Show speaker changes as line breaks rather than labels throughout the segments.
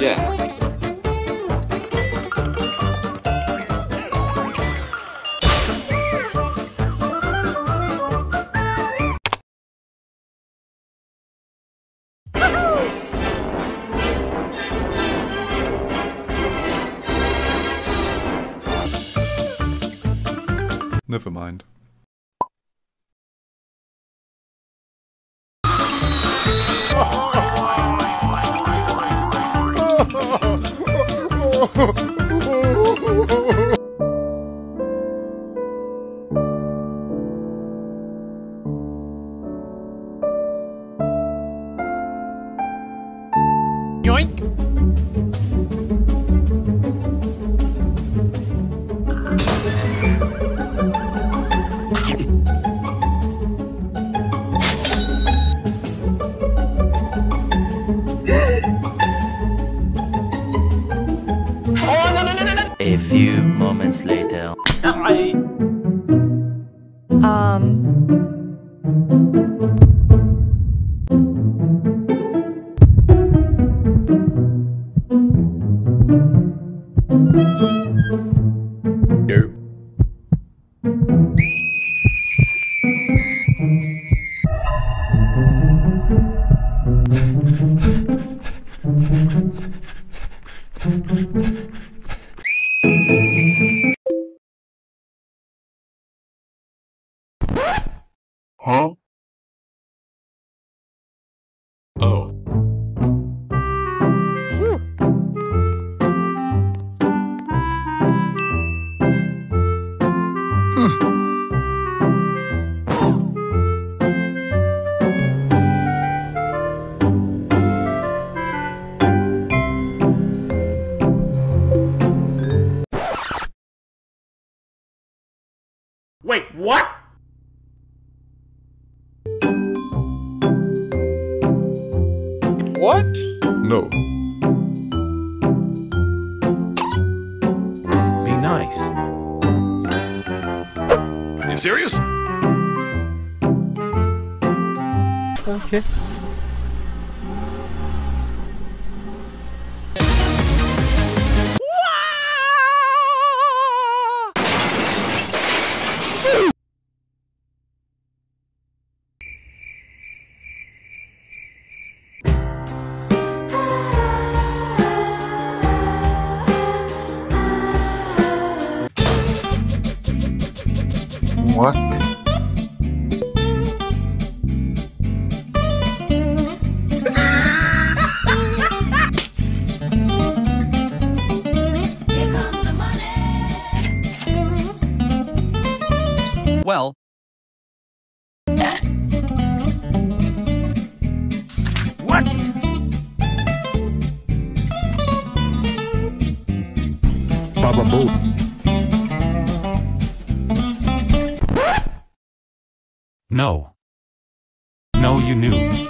Yeah. Never mind.
Yoink.
A few moments later.
Huh? Oh.
Wait, what?
No.
Be nice.
You serious?
Okay.
What? ¿eh?
Well,
What?
Baba Boo.
No. No, you knew.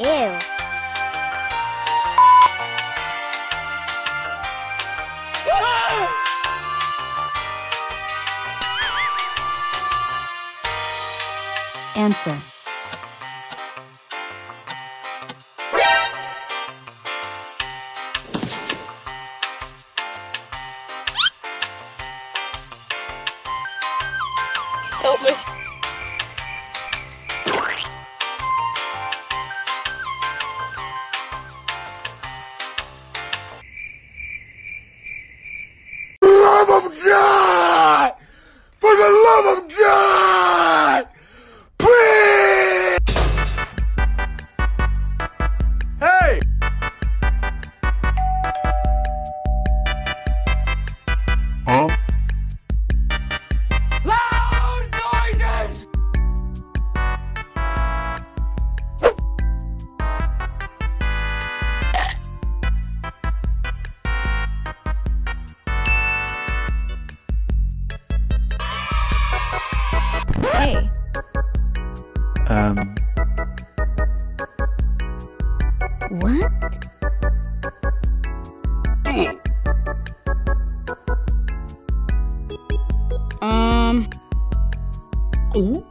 Ew. Answer.
Um,
What? Um. Ooh.